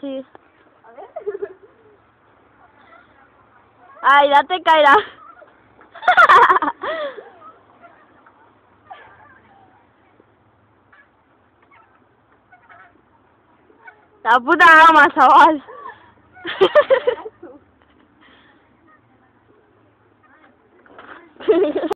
Sí. A ver. Ay, date caerá. La puta gama, chaval.